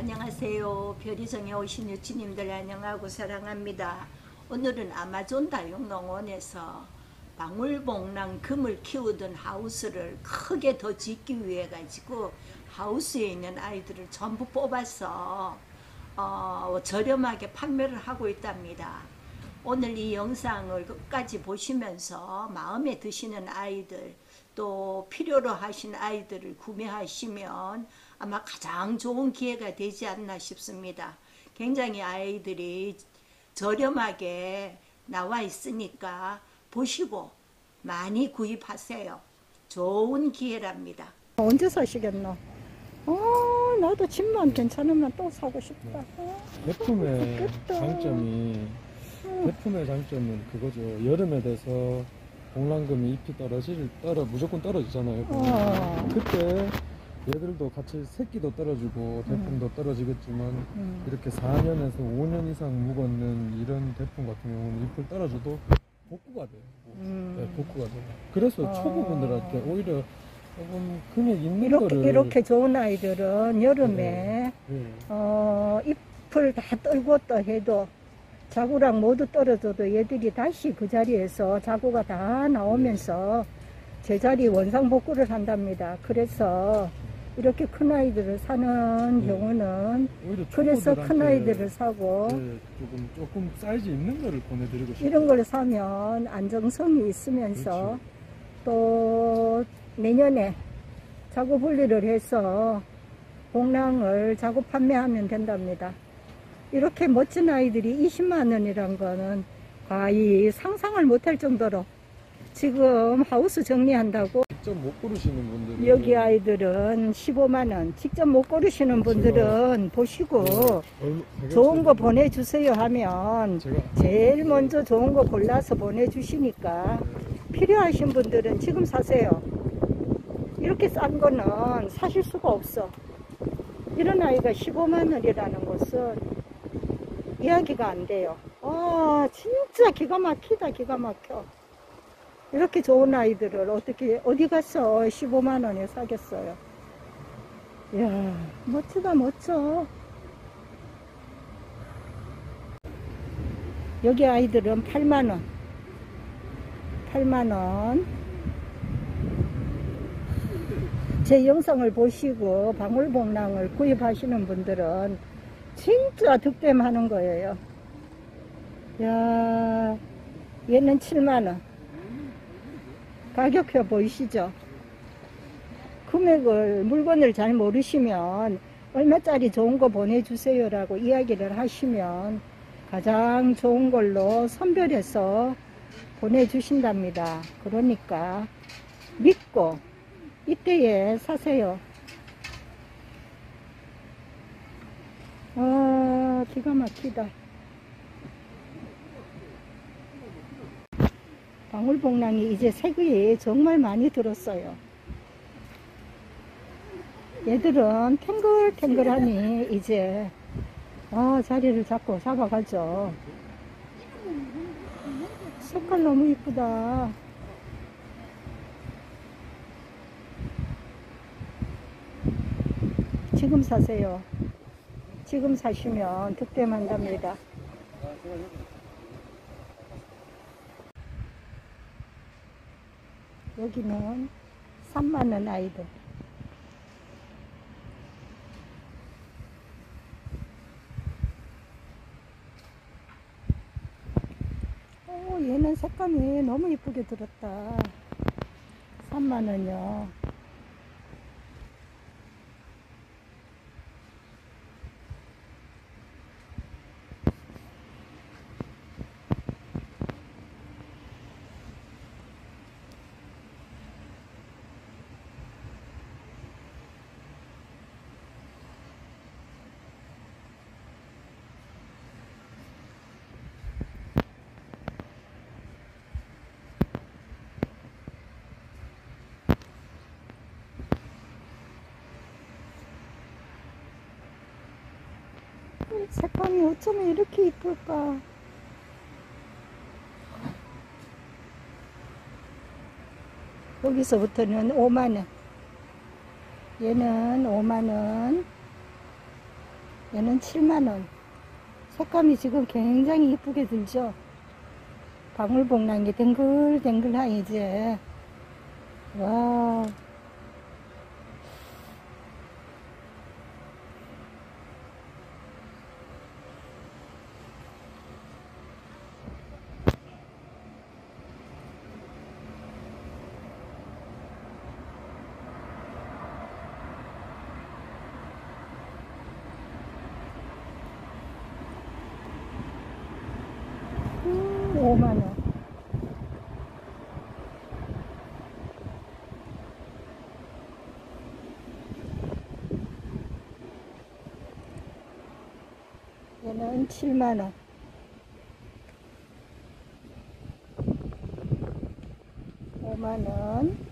안녕하세요. 별이성에 오신 유치님들 안녕하고 사랑합니다. 오늘은 아마존 다육농원에서 방울복랑 금을 키우던 하우스를 크게 더 짓기 위해 가지고 하우스에 있는 아이들을 전부 뽑아서 어, 저렴하게 판매를 하고 있답니다. 오늘 이 영상을 끝까지 보시면서 마음에 드시는 아이들 또 필요로 하신 아이들을 구매하시면 아마 가장 좋은 기회가 되지 않나 싶습니다. 굉장히 아이들이 저렴하게 나와 있으니까 보시고 많이 구입하세요. 좋은 기회랍니다. 언제 사시겠노? 어, 나도 집만 괜찮으면 또 사고 싶다. 어, 제품의 좋겠다. 장점이 제품의 장점은 그거죠. 여름에 돼서 공란금이 잎이 떨어질 떨어 무조건 떨어지잖아요. 어. 그때 얘들도 같이 새끼도 떨어지고 대품도 떨어지겠지만 음. 이렇게 4년에서 5년 이상 묵었는 이런 대품 같은 경우는 잎을 떨어져도 복구가 돼요. 음. 네, 복구가 돼요. 그래서 어. 초보분들한테 오히려 조금 금액 있는 이렇게, 거를 이렇게 좋은 아이들은 여름에 예, 어, 잎을 다 떨고 또 해도 자구랑 모두 떨어져도 얘들이 다시 그 자리에서 자구가 다 나오면서 제자리 원상복구를 한답니다. 그래서 이렇게 큰 아이들을 사는 네. 경우는 그래서 큰 아이들을 사고 네, 조금 조금 사이즈 있는 거를 보내드리고 싶어요. 이런 걸 사면 안정성이 있으면서 그렇죠. 또 내년에 자구 분리를 해서 공랑을 자구 판매하면 된답니다. 이렇게 멋진 아이들이 20만 원이란 거는 거의 상상을 못할 정도로 지금 하우스 정리한다고 직접 못 고르시는 분들 여기 아이들은 15만 원 직접 못 고르시는 분들은 보시고 좋은 거 보내주세요 하면 제일 먼저 좋은 거 골라서 보내주시니까 필요하신 분들은 지금 사세요. 이렇게 싼 거는 사실 수가 없어. 이런 아이가 15만 원이라는 것은 이야기가 안 돼요. 아, 진짜 기가 막히다, 기가 막혀. 이렇게 좋은 아이들을 어떻게, 어디 가서 15만 원에 사겠어요. 이야, 멋지다, 멋져. 여기 아이들은 8만 원. 8만 원. 제 영상을 보시고 방울복랑을 구입하시는 분들은 진짜 득템하는 거예요. 야, 얘는 7만 원. 가격표 보이시죠? 금액을 물건을 잘 모르시면 얼마짜리 좋은 거 보내주세요라고 이야기를 하시면 가장 좋은 걸로 선별해서 보내주신답니다. 그러니까 믿고 이때에 사세요. 아, 기가 막히다. 방울복랑이 이제 색이 정말 많이 들었어요. 얘들은 탱글탱글하니 이제 아, 자리를 잡고 잡아가죠. 색깔 너무 이쁘다. 지금 사세요. 지금 사시면 득템한답니다. 여기는 3만원 아이들. 오, 얘는 색감이 너무 이쁘게 들었다. 3만원이요. 색감이 어쩌면 이렇게 이쁠까? 여기서부터는 5만원. 얘는 5만원. 얘는 7만원. 색감이 지금 굉장히 이쁘게 들죠? 방울복랑이 댕글댕글하 이제. 와. 5만원. 얘는 7만원. 5만원.